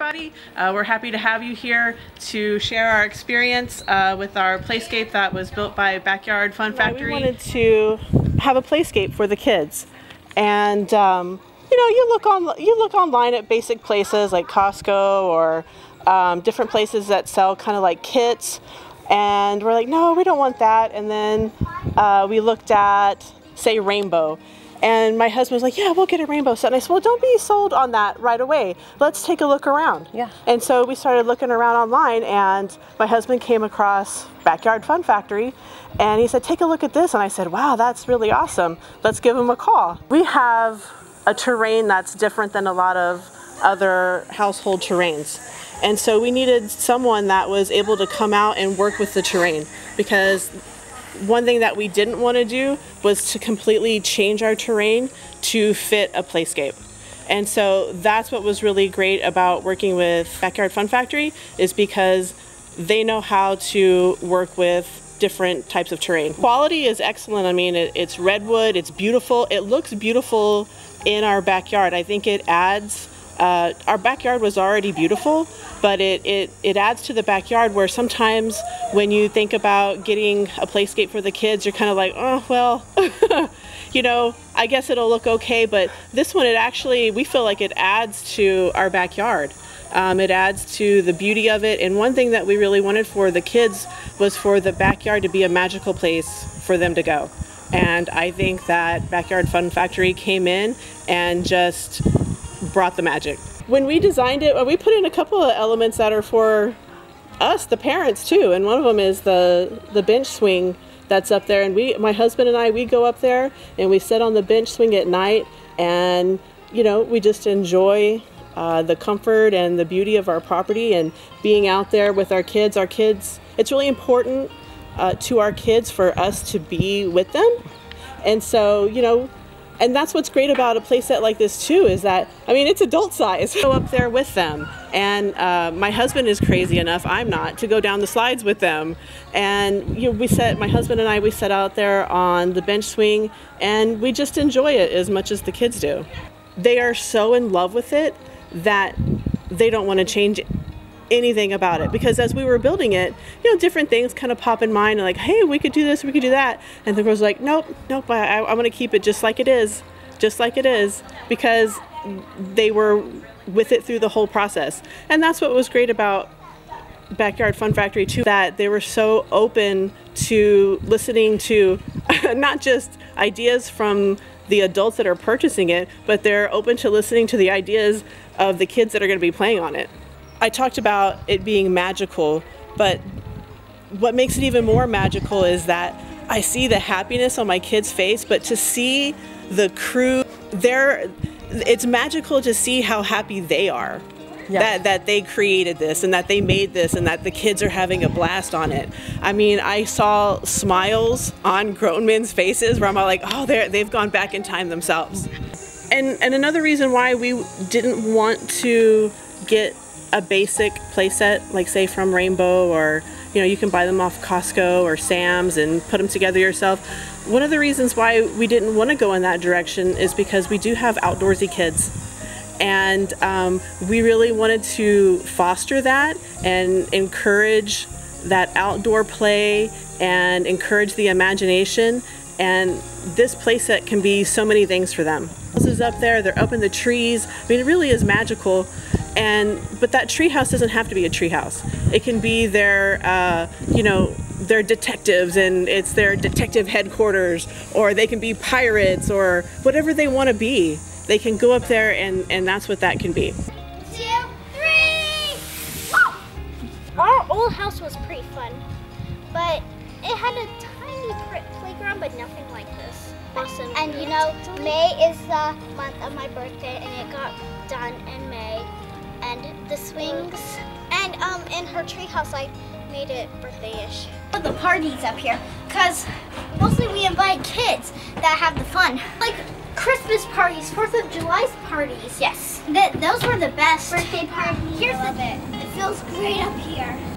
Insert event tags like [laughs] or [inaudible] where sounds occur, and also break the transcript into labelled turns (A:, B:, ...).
A: everybody. Uh, we're happy to have you here to share our experience uh, with our playscape that was built by Backyard Fun Factory. we wanted to have a playscape for the kids. And um, you know, you look on you look online at basic places like Costco or um, different places that sell kind of like kits and we're like, no, we don't want that. And then uh, we looked at, say, Rainbow. And my husband was like, yeah, we'll get a rainbow set. And I said, well, don't be sold on that right away. Let's take a look around.
B: Yeah.
A: And so we started looking around online and my husband came across Backyard Fun Factory and he said, take a look at this. And I said, wow, that's really awesome. Let's give him a call. We have a terrain that's different than a lot of other household terrains. And so we needed someone that was able to come out and work with the terrain because one thing that we didn't want to do was to completely change our terrain to fit a playscape. And so that's what was really great about working with Backyard Fun Factory is because they know how to work with different types of terrain. Quality is excellent. I mean, it, it's redwood, it's beautiful. It looks beautiful in our backyard. I think it adds uh, our backyard was already beautiful, but it, it, it adds to the backyard where sometimes when you think about getting a playscape for the kids, you're kind of like, oh, well, [laughs] you know, I guess it'll look okay, but this one, it actually, we feel like it adds to our backyard. Um, it adds to the beauty of it. And one thing that we really wanted for the kids was for the backyard to be a magical place for them to go. And I think that Backyard Fun Factory came in and just brought the magic. When we designed it, we put in a couple of elements that are for us, the parents too, and one of them is the the bench swing that's up there. And we, my husband and I, we go up there and we sit on the bench swing at night, and you know, we just enjoy uh, the comfort and the beauty of our property and being out there with our kids. Our kids, it's really important uh, to our kids for us to be with them. And so, you know, and that's what's great about a playset like this too is that I mean it's adult size. Go up there with them, and uh, my husband is crazy enough. I'm not to go down the slides with them, and you know, we set my husband and I we set out there on the bench swing, and we just enjoy it as much as the kids do. They are so in love with it that they don't want to change anything about it because as we were building it, you know, different things kind of pop in mind and like, hey, we could do this, we could do that. And the girl's like, nope, nope, I, I want to keep it just like it is, just like it is, because they were with it through the whole process. And that's what was great about Backyard Fun Factory too, that they were so open to listening to [laughs] not just ideas from the adults that are purchasing it, but they're open to listening to the ideas of the kids that are going to be playing on it. I talked about it being magical, but what makes it even more magical is that I see the happiness on my kids' face, but to see the crew, there, it's magical to see how happy they are. That, that they created this and that they made this and that the kids are having a blast on it. I mean, I saw smiles on grown men's faces where I'm all like, oh, they they've gone back in time themselves. And, and another reason why we didn't want to get a basic playset, like say from Rainbow or you know you can buy them off Costco or Sam's and put them together yourself. One of the reasons why we didn't want to go in that direction is because we do have outdoorsy kids and um, we really wanted to foster that and encourage that outdoor play and encourage the imagination and this playset can be so many things for them. Houses up there, they're up in the trees. I mean, it really is magical and but that treehouse doesn't have to be a treehouse. It can be their, uh, you know, their detectives and it's their detective headquarters, or they can be pirates or whatever they want to be. They can go up there and and that's what that can be.
C: Two, three. Our old house was pretty fun, but it had a tiny playground, but nothing like this. Awesome. And you know, May is the month of my birthday, and it got done in May and the swings. And um, in her treehouse, I made it birthday-ish. The parties up here, because mostly we invite kids that have the fun. Like Christmas parties, 4th of July parties. Yes. Th those were the best. Birthday parties. Here's the, it. it feels great up here.